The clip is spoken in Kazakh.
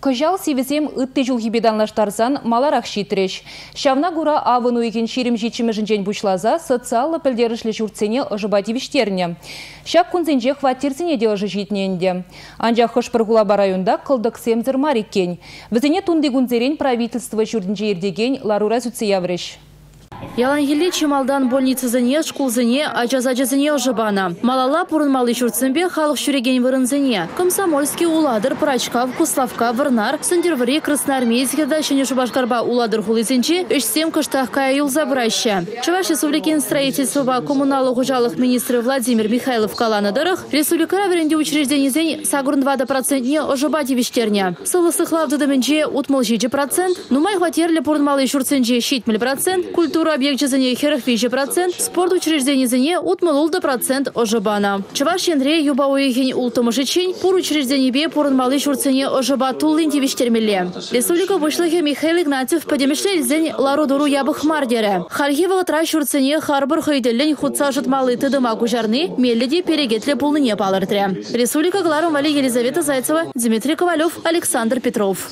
Кыжал сивесем ытты жул хибеданлаштарсан маларах шитреш. Шавна гура авын уйген ширим жичімі бушлаза социалы пілдерішлі виштерне. Шак күнзенже хватирсене де ұжы житненде. Анжа хышпыр гулаба районда кылдық семзір мариккен. Візіне тунды күнзерен правительство жүрдінже ердеген ларура зүтсе. Ялан чемалдан больницызыне, шкулзыне, ажазажызыне ожыбана. Малала пурынмалы шурцынбе халық шүреген вырынзыне. Комсомольский уладыр прачкав, куславка, вырнар, сындерври, красноармейскерда, шыне шубашкарба уладыр хулызынче, үшсем кыштах кая юлза браща. Чуваш Республикин строительства коммуналы хужалық министры Владимир Михайлов каланадырых, республика веренде учрежденизень сагурн 2% ожыбати виштерня. Сылысы хлавды дымінче утмыл процент, нумай хватерлі пурынмалы шурцынче щитміл процент, культура объект жезіне херах процент, спорт учреждений зіне утмалулды процент ожыбана. Чываш ендре юба ойхен ултымышычень, пур учреждений бе пурынмалы шурцене ожыба тивиштермеле. Республика вышлыхе Михаил Игнатьев подемешле зень ларудуру ябых мардере. Хархива тра шурцене харбыр хайделлен хутса жытмалы тыдыма кужарны, мелледи перегетле пулныне палыртре. Республика Гларом Вали Елизавета Зайцева, Дмитрий Ковалев, Александр Петров.